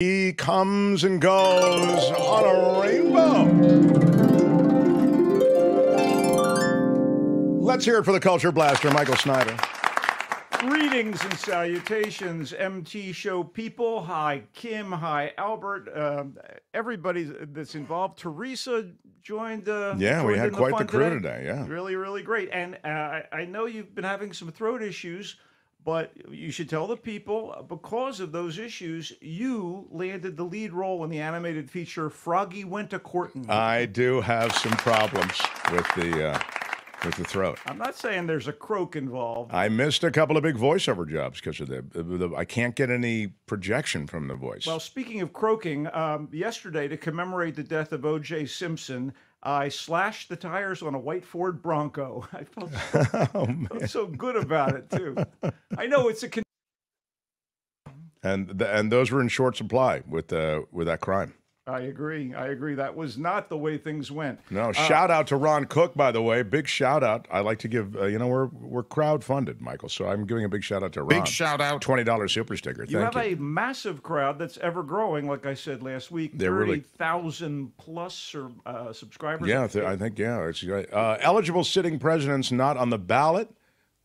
He comes and goes on a rainbow. Let's hear it for the culture blaster, Michael Snyder. Greetings and salutations, MT Show people. Hi, Kim. Hi, Albert. Um, everybody that's involved. Teresa joined. Uh, Yeah, we had quite the fun crew today, yeah. really, really great. And uh, I know you've been having some throat issues, but you should tell the people because of those issues, you landed the lead role in the animated feature Froggy Went to Courtin. I do have some problems with the uh, with the throat. I'm not saying there's a croak involved. I missed a couple of big voiceover jobs because of the, the. I can't get any projection from the voice. Well, speaking of croaking, um, yesterday to commemorate the death of O.J. Simpson, I slashed the tires on a white Ford Bronco. I felt so, Oh, felt so good about it too. I know it's a con- and th- and those were in short supply with uh, with that crime. I agree. I agree. That was not the way things went. No, shout out to Ron Cook, by the way. Big shout out. I like to give. Uh, you know, we're we're crowd funded, Michael. So I'm giving a big shout out to Ron. Big shout out. Twenty dollars super sticker. You Thank have you. a massive crowd that's ever growing. Like I said last week, They're really- thirty thousand plus or uh, subscribers. Yeah, th- I think yeah, it's great. Uh, eligible sitting presidents not on the ballot.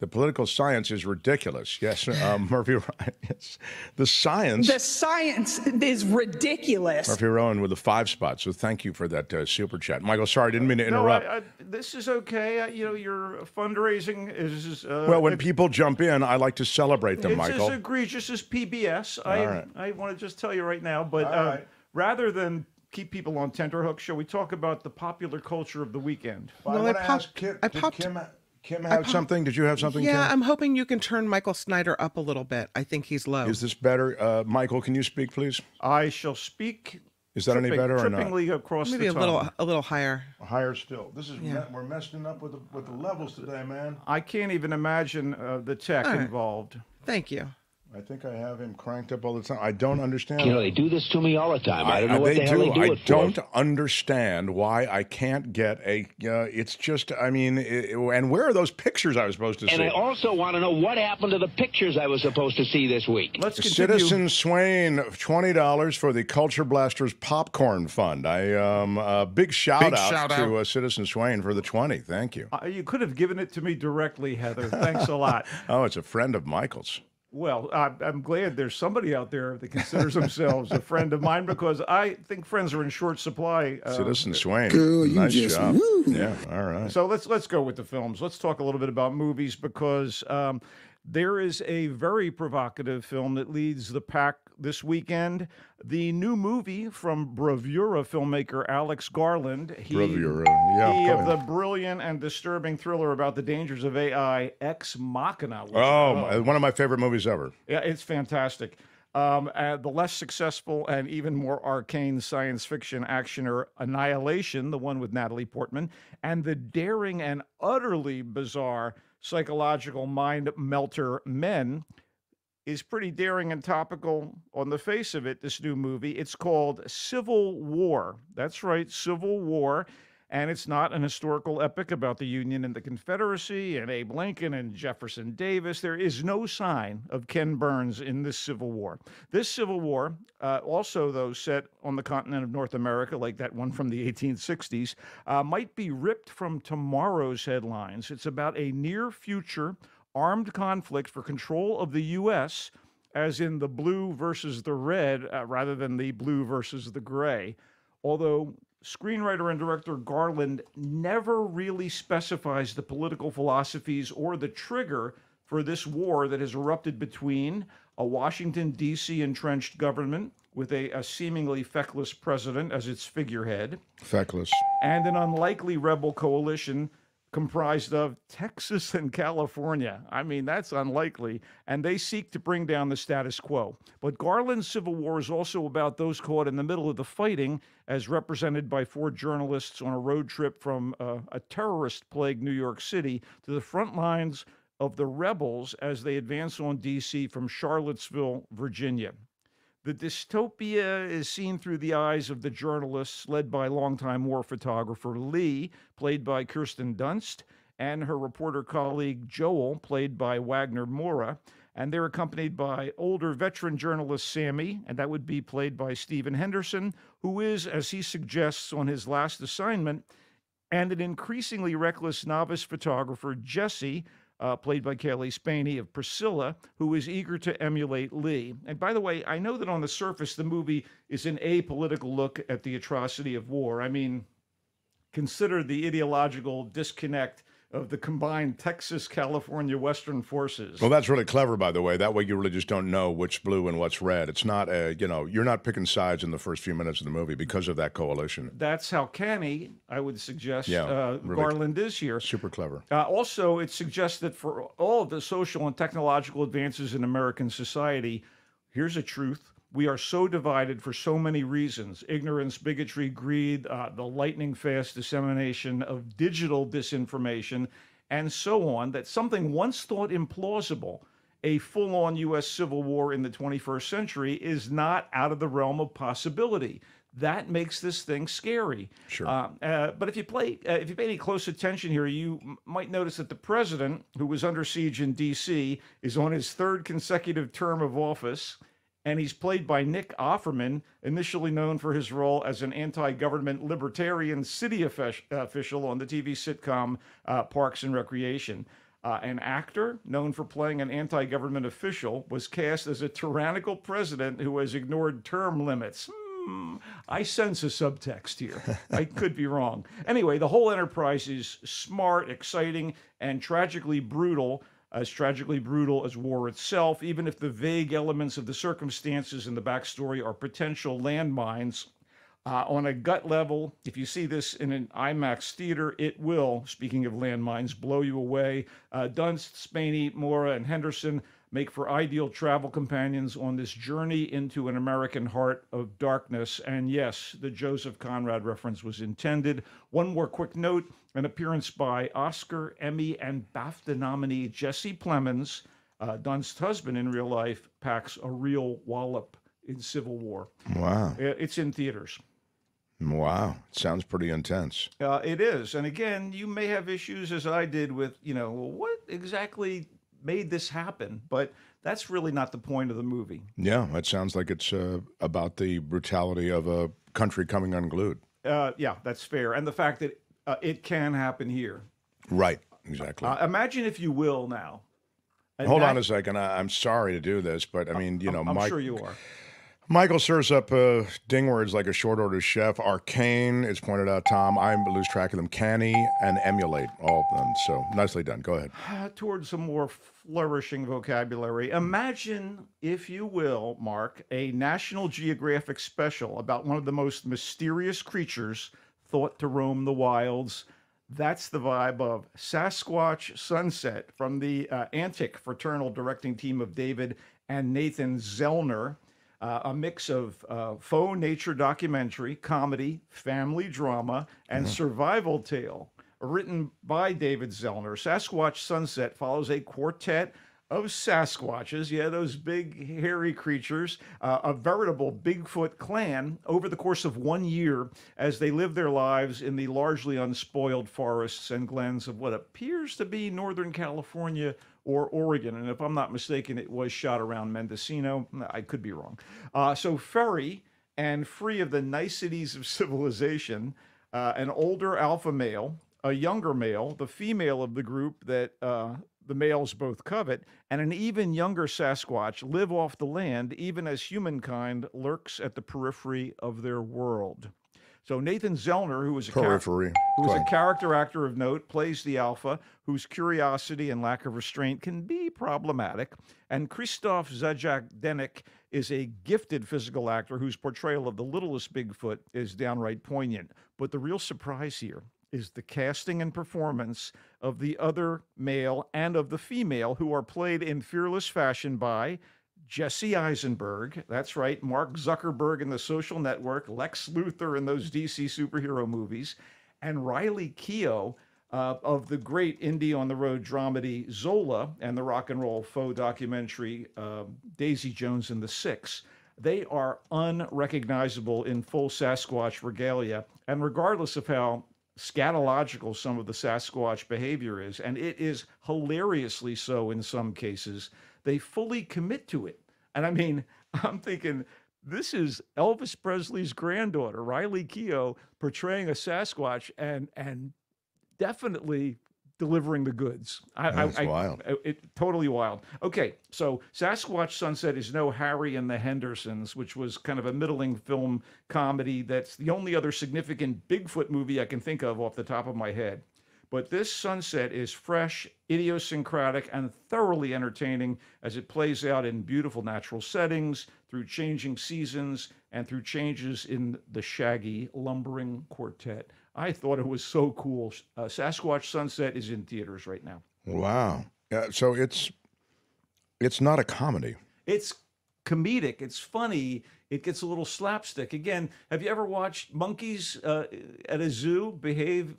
The political science is ridiculous. Yes, um, Murphy. Yes, the science. The science is ridiculous. Murphy Rowan with the five spots. So thank you for that uh, super chat, Michael. Sorry, I didn't mean to No, interrupt. I, I, this is okay. Uh, you know, your fundraising is. Uh, well, when it- people jump in, I like to celebrate them, it's Michael. as egregious as PBS. I right. I want to just tell you right now, but uh, right. rather than keep people on tenterhooks, shall we talk about the popular culture of the weekend? Well, I Well, I wanna popped- ask Kim, I popped- Kim, Kim have something? Did you have something? Yeah, Kim? I'm hoping you can turn Michael Snyder up a little bit. I think he's low. Is this better, uh, Michael? Can you speak, please? I shall speak. Is that any better or not? trippingly across Maybe the a little a little higher. Higher still. This is Yeah. we're messing up with the, with the levels today, man. I can't even imagine uh, the tech All right. involved. Thank you. I think I have him cranked up all the time. I don't understand. You know, they do this to me all the time. I, don't know what they the hell do. they do I it don't understand why I can't get a. Uh, it's just. I mean, it, and where are those pictures I was supposed to And see? I also want to know what happened to the pictures I was supposed to see this week. Let's continue. Citizen Swain, twenty dollars for the Culture Blasters Popcorn Fund. I um, uh, big shout Big out shout to out. Uh, Citizen Swain for the twenty. Thank you. Uh, you could have given it to me directly, Heather. Thanks a lot. Oh, it's a friend of Michael's. Well, I, I'm glad there's somebody out there that considers themselves a friend of mine because I think friends are in short supply. uh, Citizen Swain. Girl, you nice just job. woo. Yeah. All right. So let's let's go with the films. Let's talk a little bit about movies because um, there is a very provocative film that leads the pack this weekend. The new movie from bravura filmmaker Alex Garland. He, Bravura, yeah, He of the brilliant and disturbing thriller about the dangers of AI, Ex Machina. which- Oh, my- one of my favorite movies ever. Yeah, it's fantastic. Um, uh, the less successful and even more arcane science fiction actioner Annihilation, the one with Natalie Portman, and the daring and utterly bizarre psychological mind melter Men is pretty daring and topical on the face of it, this new movie. It's called Civil War. That's right, Civil War. And it's not an historical epic about the Union and the Confederacy and Abe Lincoln and Jefferson Davis. There is no sign of Ken Burns in this Civil War. This Civil War, uh, also, though, set on the continent of North America, like that one from the 1860s, uh, might be ripped from tomorrow's headlines. It's about a near future armed conflict for control of the U.S., as in the blue versus the red, uh, rather than the blue versus the gray. Although screenwriter and director Garland never really specifies the political philosophies or the trigger for this war that has erupted between a Washington, D.C. entrenched government with a, a seemingly feckless president as its figurehead Feckless. and an unlikely rebel coalition comprised of Texas and California. I mean, that's unlikely. And they seek to bring down the status quo. But Garland's Civil War is also about those caught in the middle of the fighting, as represented by four journalists on a road trip from uh, a terrorist plagued New York City to the front lines of the rebels as they advance on D.C. from Charlottesville, Virginia. The dystopia is seen through the eyes of the journalists led by longtime war photographer Lee, played by Kirsten Dunst, and her reporter colleague Joel, played by Wagner Moura. and they're accompanied by older veteran journalist Sammy, and that would be played by Stephen Henderson, who is, as he suggests on his last assignment, and an increasingly reckless novice photographer, Jesse, uh, played by Cailee Spaeny of Priscilla, who is eager to emulate Lee. And by the way, I know that on the surface, the movie is an apolitical look at the atrocity of war. I mean, consider the ideological disconnect of the combined Texas California Western forces. Well, that's really clever, by the way. That way, you really just don't know which blue and what's red. It's not a, you know, you're not picking sides in the first few minutes of the movie because of that coalition. That's how canny, I would suggest, Yeah, uh, really. Garland is here. Super clever. Uh, also, it suggests that for all of the social and technological advances in American society, here's a truth. We are so divided for so many reasons ignorance, bigotry, greed, uh, the lightning fast dissemination of digital disinformation, and so on that something once thought implausible, a full on U.S. Civil War in the 21st century, is not out of the realm of possibility. That makes this thing scary. Sure. Uh, uh, but if you play, uh, if you pay any close attention here, you m- might notice that the president, who was under siege in D.C., is on his third consecutive term of office, and he's played by Nick Offerman, initially known for his role as an anti-government libertarian city official on the TV sitcom uh, Parks and Recreation. Uh, an actor known for playing an anti government official was cast as a tyrannical president who has ignored term limits. Hmm, I sense a subtext here. I could be wrong. Anyway, the whole enterprise is smart, exciting, and tragically brutal. As tragically brutal as war itself, even if the vague elements of the circumstances and the backstory are potential landmines. Uh, on a gut level, if you see this in an IMAX theater, it will, speaking of landmines, blow you away. Uh, Dunst, Spaeny, Moura, and Henderson make for ideal travel companions on this journey into an American heart of darkness. And yes, the Joseph Conrad reference was intended. One more quick note an appearance by Oscar, Emmy, and BAFTA nominee Jesse Plemons, uh, Dunst's husband in real life, packs a real wallop in Civil War. Wow. It's in theaters. Wow. Sounds pretty intense. Uh, it is, and again, you may have issues as I did with, you know, what exactly made this happen? But that's really not the point of the movie. Yeah, it sounds like it's uh, about the brutality of a country coming unglued. Uh, yeah, that's fair, and the fact that uh, it can happen here. Right. Exactly. Uh, imagine, if you will, now. Hold on a second. I, I'm sorry to do this, but I mean, you know, I'm Mike, sure you are. Michael serves up uh, ding words like a short order chef. Arcane is pointed out, Tom. I lose track of them. Canny and emulate, all of them. So nicely done. Go ahead. Towards a more flourishing vocabulary. Imagine, if you will, Mark, a National Geographic special about one of the most mysterious creatures thought to roam the wilds. That's the vibe of Sasquatch Sunset from the uh, Antic fraternal directing team of David and Nathan Zellner. Uh, a mix of uh, faux nature documentary, comedy, family drama, and survival tale written by David Zellner. Sasquatch Sunset follows a quartet of Sasquatches, yeah, those big hairy creatures, uh, a veritable Bigfoot clan over the course of one year as they live their lives in the largely unspoiled forests and glens of what appears to be Northern California or Oregon. And if I'm not mistaken, it was shot around Mendocino. I could be wrong. Uh, so, Ferry and free of the niceties of civilization, uh, an older alpha male, a younger male, the female of the group that uh, the males both covet, and an even younger Sasquatch live off the land, even as humankind lurks at the periphery of their world. So Nathan Zellner, who is a char- who is a character actor of note, plays the alpha, whose curiosity and lack of restraint can be problematic. And Christophe Zajac-Denek is a gifted physical actor whose portrayal of the littlest Bigfoot is downright poignant. But the real surprise here is the casting and performance of the other male and of the female, who are played in fearless fashion by Jesse Eisenberg. That's right, Mark Zuckerberg in the social network, Lex Luthor in those DC superhero movies, and Riley Keough uh, of the great indie on the road dramedy Zola and the rock and roll faux documentary uh, Daisy Jones and the Six. They are unrecognizable in full Sasquatch regalia. And regardless of how scatological some of the Sasquatch behavior is, and it is hilariously so in some cases, they fully commit to it. And I mean, I'm thinking this is Elvis Presley's granddaughter, Riley Keough, portraying a Sasquatch and and definitely delivering the goods. I, That's I, I- wild. it, it- totally wild. Okay, so Sasquatch Sunset is no Harry and the Hendersons, which was kind of a middling film comedy. That's the only other significant Bigfoot movie I can think of off the top of my head. But this sunset is fresh, idiosyncratic, and thoroughly entertaining as it plays out in beautiful natural settings, through changing seasons, and through changes in the shaggy lumbering quartet. I thought it was so cool. Uh, Sasquatch Sunset is in theaters right now. Wow. Yeah, so it's it's not a comedy. It's comedic. It's funny. It gets a little slapstick. Again, have you ever watched monkeys uh, at a zoo behave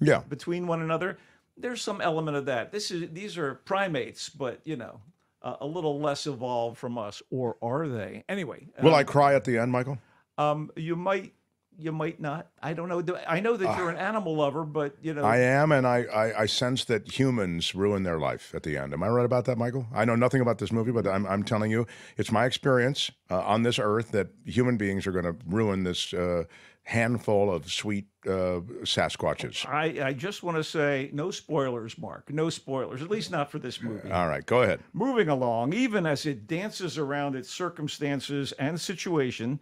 Yeah. between one another? There's some element of that. This is these are primates, but you know, uh, a little less evolved from us, or are they? Anyway, Will um, I cry at the end, Michael? um, you might, you might not. I don't know. I know that you're an animal lover, but you know, I am, and I, I, I sense that humans ruin their life at the end. Am I right about that, Michael? I know nothing about this movie, but I'm, I'm telling you, it's my experience uh, on this earth that human beings are going to ruin this uh, handful of sweet uh, Sasquatches. I, I just want to say no spoilers, Mark. No spoilers, at least not for this movie. All right, go ahead. moving along, even as it dances around its circumstances and situation,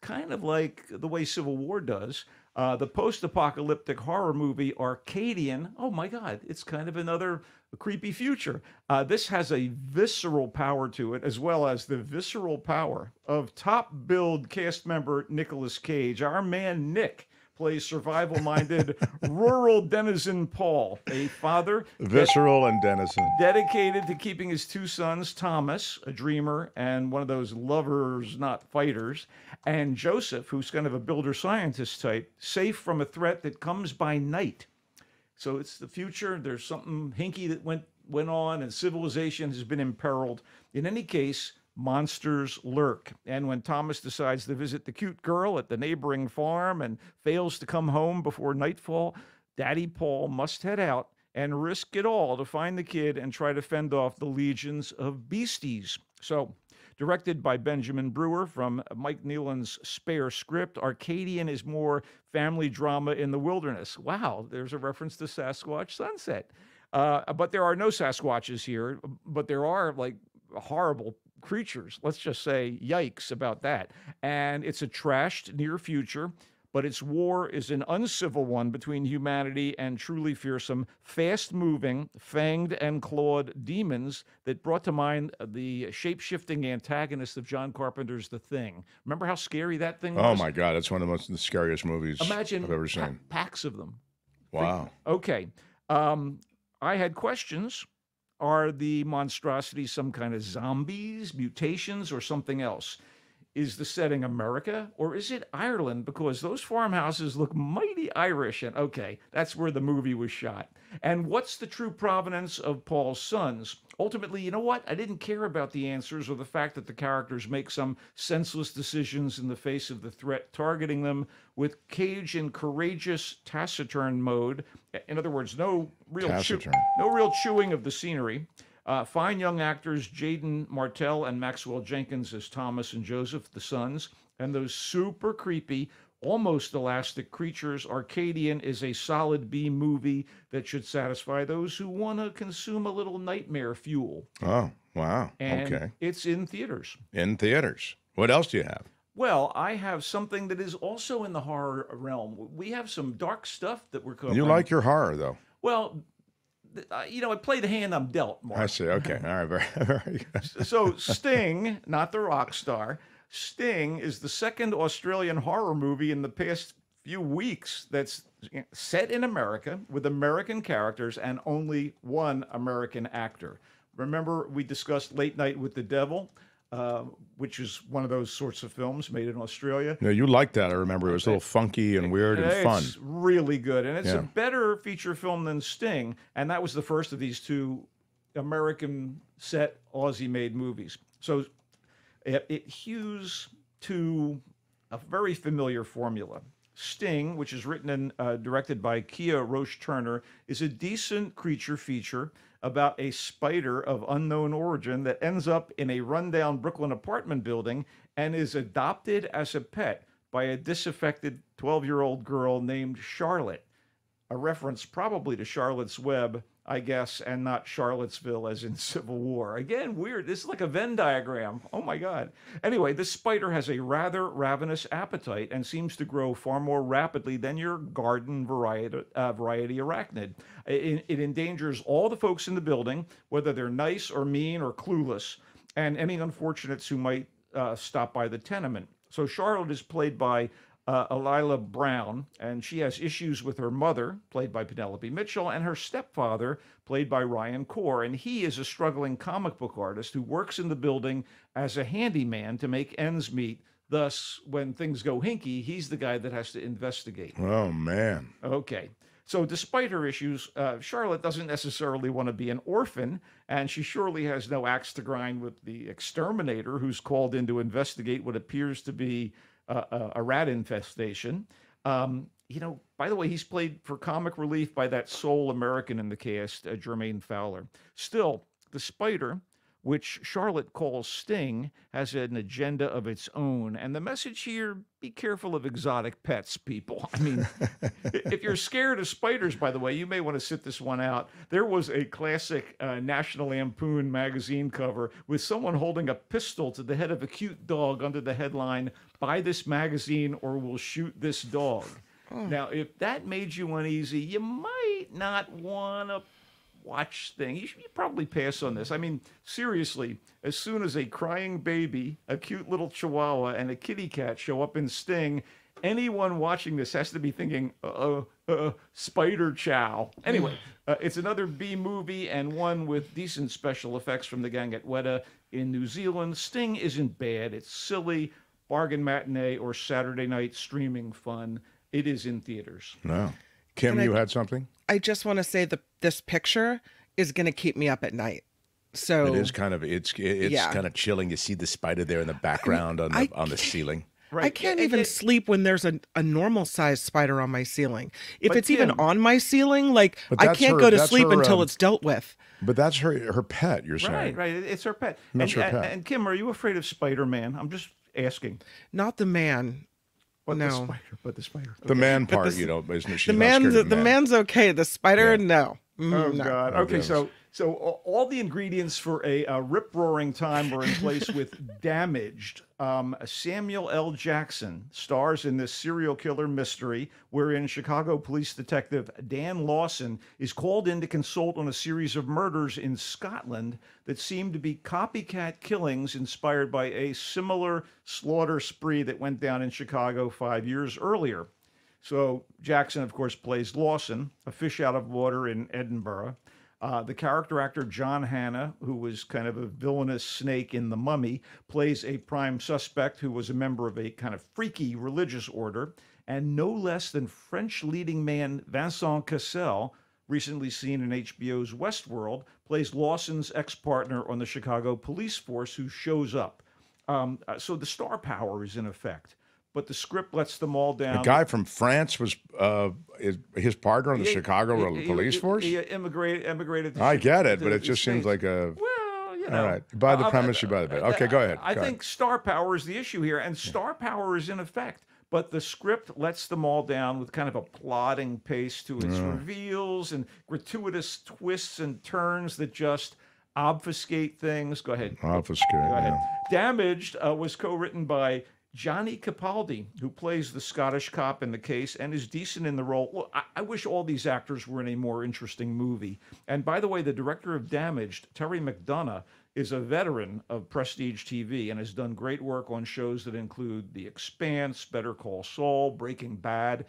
kind of like the way Civil War does. Uh, the post apocalyptic horror movie Arcadian, oh my God, it's kind of another creepy future. Uh, this has a visceral power to it, as well as the visceral power of top billed cast member Nicolas Cage. Our man Nick plays survival minded rural denizen Paul, a father Visceral and Denizen. dedicated to keeping his two sons, Thomas, a dreamer and one of those lovers, not fighters, and Joseph, who's kind of a builder scientist type, safe from a threat that comes by night. So it's the future. There's something hinky that went went on, and civilization has been imperiled. In any case, monsters lurk. And when Thomas decides to visit the cute girl at the neighboring farm and fails to come home before nightfall, Daddy Paul must head out and risk it all to find the kid and try to fend off the legions of beasties. So, directed by Benjamin Brewer from Mike Nilon's spare script, Arcadian is more family drama in the wilderness. Wow, there's a reference to Sasquatch Sunset. Uh, but there are no Sasquatches here, but there are like horrible creatures. Let's just say yikes about that. And it's a trashed near future, but its war is an uncivil one between humanity and truly fearsome, fast moving, fanged and clawed demons that brought to mind the shape shifting antagonist of John Carpenter's The Thing. Remember how scary that thing Oh was? Oh my God, it's one of the most the scariest movies Imagine I've ever pa- seen. packs of them. Wow. Okay. Um, I had questions. Are the monstrosities some kind of zombies, mutations, or something else? Is the setting America or is it Ireland? Because those farmhouses look mighty Irish. And okay, that's where the movie was shot. And what's the true provenance of Paul's sons? Ultimately, you know what? I didn't care about the answers or the fact that the characters make some senseless decisions in the face of the threat targeting them with Cage in courageous taciturn mode. In other words, no real chew- no real chewing of the scenery. Uh, fine young actors Jaeden Martell and Maxwell Jenkins as Thomas and Joseph, the sons, and those super creepy, almost elastic creatures. Arcadian is a solid B movie that should satisfy those who want to consume a little nightmare fuel. Oh, wow. And okay. it's in theaters. In theaters. What else do you have? Well, I have something that is also in the horror realm. We have some dark stuff that we're covering. You like your horror, though. Well, you know, I play the hand I'm dealt, Mark. I see. Okay. All right. Very, very good. so Sting, not the rock star, Sting is the second Australian horror movie in the past few weeks that's set in America with American characters and only one American actor. Remember, we discussed Late Night with the Devil, uh, which is one of those sorts of films made in Australia. No, you liked that. I remember it was a little funky and weird and fun. It's really good, and it's Yeah. a better feature film than Sting, and that was the first of these two American set Aussie-made movies. So it, it hews to a very familiar formula. Sting, which is written and uh, directed by Kiah Roache-Turner, is a decent creature feature about a spider of unknown origin that ends up in a rundown Brooklyn apartment building and is adopted as a pet by a disaffected 12 year old girl named Charlotte. A reference probably to Charlotte's Web, I guess, and not Charlottesville as in Civil War. Again, weird. This is like a Venn diagram. Oh my God. Anyway, this spider has a rather ravenous appetite and seems to grow far more rapidly than your garden variety, uh, variety arachnid. It, it endangers all the folks in the building, whether they're nice or mean or clueless, and any unfortunates who might uh, stop by the tenement. So Charlotte is played by uh, Alyla Browne, and she has issues with her mother, played by Penelope Mitchell, and her stepfather, played by Ryan Corr. And he is a struggling comic book artist who works in the building as a handyman to make ends meet. Thus, when things go hinky, he's the guy that has to investigate. Oh man. Okay. So, despite her issues, uh, Charlotte doesn't necessarily want to be an orphan, and she surely has no axe to grind with the exterminator who's called in to investigate what appears to be a, a rat infestation. Um, you know, by the way, he's played for comic relief by that sole American in the cast, uh, Jermaine Fowler. Still, the spider, which Charlotte calls Sting, has an agenda of its own. And the message here be careful of exotic pets, people. I mean, if you're scared of spiders, by the way, you may want to sit this one out. There was a classic uh, National Lampoon magazine cover with someone holding a pistol to the head of a cute dog under the headline, Buy this magazine or we'll shoot this dog. Now, if that made you uneasy, you might not want to watch thing. You should probably pass on this. I mean, seriously, as soon as a crying baby, a cute little chihuahua, and a kitty cat show up in Sting, anyone watching this has to be thinking, uh, uh, spider chow. Anyway, uh, it's another B movie and one with decent special effects from the gang at Weta in New Zealand. Sting isn't bad. It's silly, bargain matinee or Saturday night streaming fun. It is in theaters. No. Kim, I- you had something? I just want to say that this picture is going to keep me up at night. So It is kind of it's it's Yeah. kind of chilling. You see the spider there in the background on the I on the ceiling. Right. I can't It- even it- sleep when there's a, a normal sized spider on my ceiling. If But it's even on my ceiling, like I can't her- go to sleep her, until um, it's dealt with. But that's her her pet. You're saying Right, right. It's her pet. That's and, her and- pet. And, Kim, are you afraid of Spider Man? I'm just asking. Not the man. But the No. spider. But the spider. the man part. this- you know, isn't she's the not man's the man. man's okay. The spider, no. Mm, Oh no. God. Oh, Okay, goodness. so so all the ingredients for a, uh rip roaring time were in place with Damaged. Um, Samuel L. Jackson stars in this serial killer mystery, wherein Chicago police detective Dan Lawson is called in to consult on a series of murders in Scotland that seem to be copycat killings inspired by a similar slaughter spree that went down in Chicago five years earlier. So Jackson, of course, plays Lawson, a fish out of water in Edinburgh. Uh, the character actor John Hannah, who was kind of a villainous snake in The Mummy, plays a prime suspect who was a member of a kind of freaky religious order. And no less than French leading man Vincent Cassel, recently seen in HBO's Westworld, plays Lawson's ex partner on the Chicago police force who shows up. Um, uh, so the star power is in effect. But the script lets them all down. A guy from France was uh, his, his partner on the He- Chicago he- police he- force. He immigrated. immigrated to I get it, but it just seems like a. Well, you know. right. By the uh, premise, you buy the bit. uh, Okay, go ahead. I Go think star power is the issue here, and star power is in effect. But the script lets them all down with kind of a plodding pace to its reveals and gratuitous twists and turns that just obfuscate things. Go ahead. Obfuscate. Go ahead. yeah. Damaged uh, was co-written by Gianni Capaldi, who plays the Scottish cop in the case and is decent in the role. Well, I, I wish all these actors were in a more interesting movie. And by the way, the director of Damaged, Terry McDonough, is a veteran of prestige TV and has done great work on shows that include The Expanse, Better Call Saul, Breaking Bad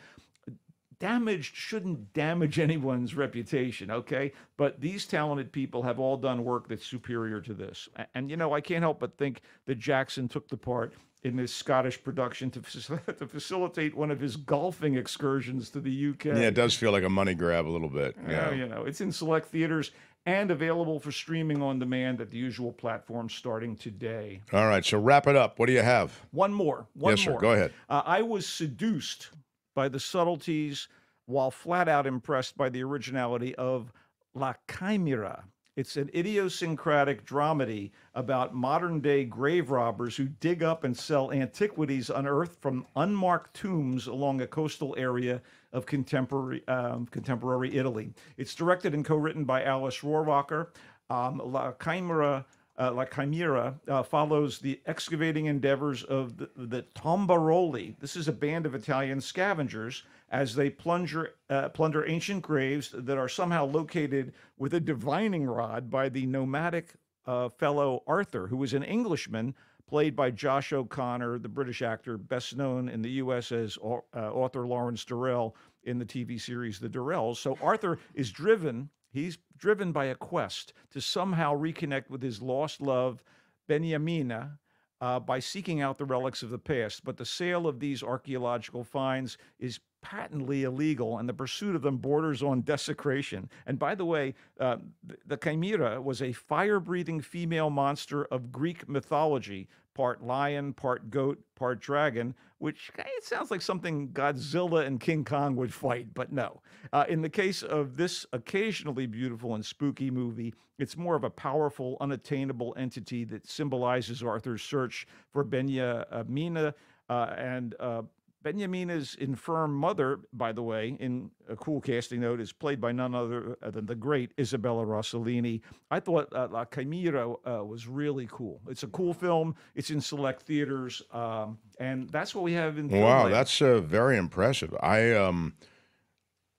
damaged shouldn't damage anyone's reputation, okay? But these talented people have all done work that's superior to this. A- And, you know, I can't help but think that Jackson took the part in this Scottish production to, to facilitate one of his golfing excursions to the UK. Yeah, it does feel like a money grab a little bit. Yeah. Uh, you know, it's in select theaters and available for streaming on demand at the usual platforms starting today. All right, so wrap it up. What do you have? One more. One Yes, sir. more. Go ahead. Uh, I was seduced by the subtleties while flat out impressed by the originality of La Chimera. It's an idiosyncratic dramedy about modern day grave robbers who dig up and sell antiquities unearthed from unmarked tombs along a coastal area of contemporary um, contemporary Italy. It's directed and co-written by Alice Rohrwacher. Um, La Chimera uh, La Chimera uh, follows the excavating endeavors of the, the Tombaroli. This is a band of Italian scavengers as they plunger, uh, plunder ancient graves that are somehow located with a divining rod by the nomadic uh, fellow Arthur, who was an Englishman played by Josh O'Connor, the British actor, best known in the U.S. as uh, author Lawrence Durrell in the TV series The Durrells. So Arthur is driven He's driven by a quest to somehow reconnect with his lost love, Beniamina, uh, by seeking out the relics of the past. But the sale of these archaeological finds is patently illegal, and the pursuit of them borders on desecration. And by the way, uh, the, Chimera was a fire breathing female monster of Greek mythology, part lion, part goat, part dragon, which it sounds like something Godzilla and King Kong would fight, but no. Uh, in the case of this occasionally beautiful and spooky movie, it's more of a powerful, unattainable entity that symbolizes Arthur's search for Benya uh, Mina uh, and uh, Beniamina's infirm mother, by the way, in a cool casting note, is played by none other than the great Isabella Rossellini. I thought uh, La Chimera uh, was really cool. It's a cool film. It's in select theaters, um, and that's what we have in. Wow, Finland. that's uh, very impressive. I um,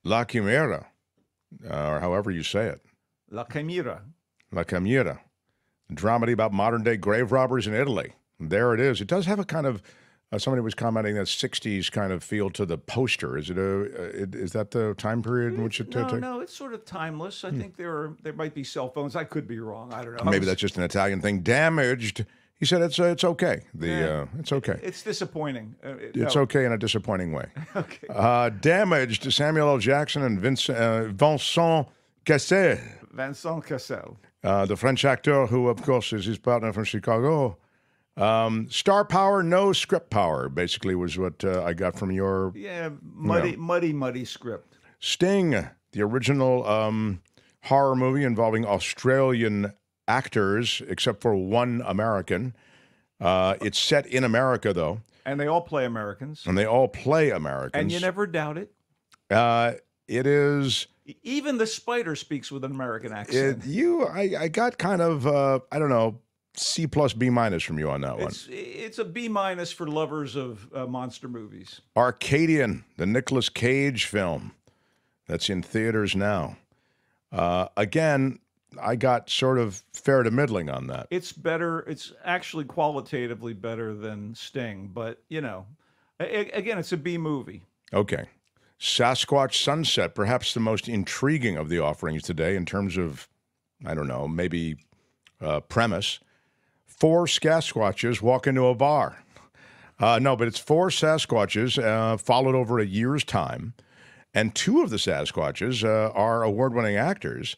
La Chimera, uh, or however you say it, La Chimera. La Chimera, a dramedy about modern day grave robbers in Italy. There it is. It does have a kind of uh, somebody was commenting that '60s kind of feel to the poster. Is it a? Uh, is that the time period in which it? No, uh, no, it's sort of timeless. I think there are there might be cell phones. I could be wrong. I don't know. Maybe was- that's just an Italian thing. Damaged. He said it's uh, it's okay. The Yeah. uh, it's okay. It's disappointing. Uh, it- It's no. okay in a disappointing way. Okay. Uh, damaged. Samuel L. Jackson and Vince, uh, Vincent Cassel, Vincent Cassel. uh, the French actor who, of course, is his partner from Chicago. Um, star power, no script power. Basically, was what uh, I got from your Yeah, muddy, muddy, muddy script. Sting, the original um, horror movie involving Australian actors, except for one American. Uh, it's set in America, though, And they all play Americans. and they all play Americans. And you never doubt it. uh, it is. Even the spider speaks with an American It, accent. you, I, I got kind of, uh, I don't know, C plus B minus from you on that one. it's it's a B minus for lovers of uh, monster movies. Arcadian, the Nicolas Cage film that's in theaters now. Uh, again, I got sort of fair to middling on that. It's better. It's actually qualitatively better than Sting, but you know, a- again, it's a B movie. Okay. Sasquatch Sunset, perhaps the most intriguing of the offerings today in terms of, I don't know, maybe uh, premise. Four Sasquatches walk into a bar. Uh, no, but it's four Sasquatches uh, followed over a year's time. And two of the Sasquatches uh, are award winning actors.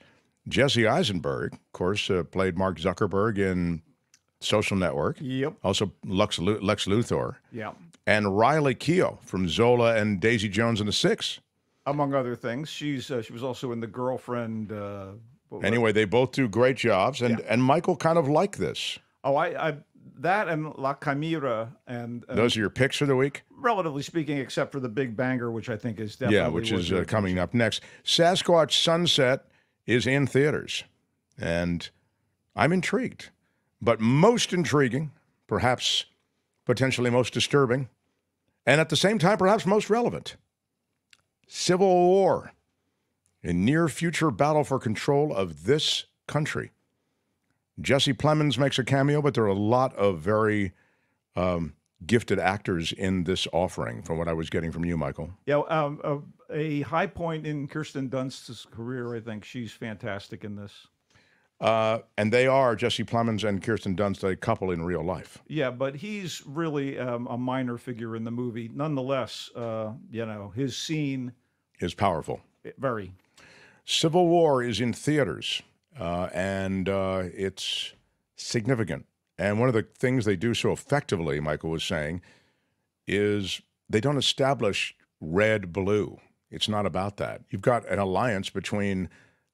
Jesse Eisenberg, of course, uh, played Mark Zuckerberg in Social Network. Yep. Also, Lex, Lex Luthor. Yeah. And Riley Keough from Zola and Daisy Jones and the Six. Among other things, she's uh, she was also in the girlfriend. Uh, Anyway, they both do great jobs, and, and Michael kind of liked this. Oh, I, I that and La Chimera, and uh, Those are your picks for the week? relatively speaking, except for the Big Banger, which I think is definitely yeah, which is uh, coming up next. Sasquatch Sunset is in theaters, and I'm intrigued. But most intriguing, perhaps potentially most disturbing, and at the same time, perhaps most relevant Civil War, a near future battle for control of this country. Jesse Plemons makes a cameo, but there are a lot of very um, gifted actors in this offering, from what I was getting from you, Michael. Yeah, um, uh, a high point in Kirsten Dunst's career. I think she's fantastic in this. Uh, and they are Jesse Plemons and Kirsten Dunst, a couple in real life. Yeah, but he's really um, a minor figure in the movie. Nonetheless, uh, you know, his scene Is powerful. very. Civil War is in theaters, uh, and uh, it's significant. And one of the things they do so effectively, Michael was saying, is they don't establish red blue. It's not about that. You've got an alliance between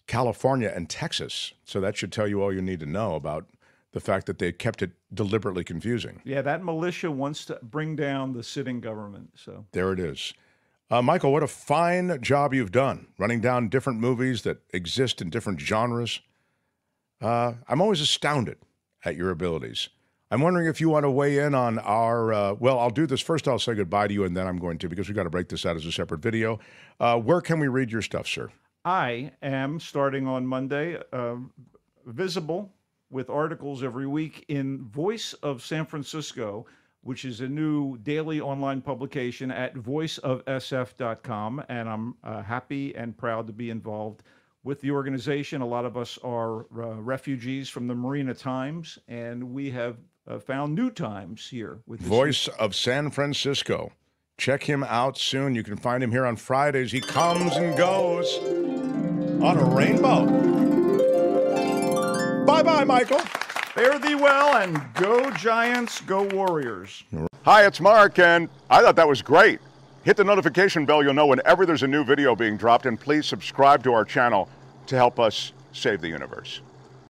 California and Texas. So that should tell you all you need to know about the fact that they kept it deliberately confusing. Yeah, that militia wants to bring down the sitting government. So There it is. Uh, Michael, what a fine job you've done running down different movies that exist in different genres. Uh, I'm always astounded at your abilities. I'm wondering if you want to weigh in on our. Uh, well, I'll do this first. I'll say goodbye to you, and then I'm going to because we've got to break this out as a separate video. Uh, where can we read your stuff, sir? I am starting on Monday, uh, visible with articles every week in Voice of San Francisco, which is a new daily online publication at voiceofsf.com. And I'm uh, happy and proud to be involved with the organization. A lot of us are uh, refugees from the Marina Times, and we have uh, found new times here with Voice of San Francisco. Check him out soon. You can find him here on Fridays. He comes and goes on a rainbow. Bye bye, Michael. Fare thee well, and go Giants, go Warriors. Hi, it's Mark, and I thought that was great. Hit the notification bell, you'll know whenever there's a new video being dropped, and please subscribe to our channel to help us save the universe.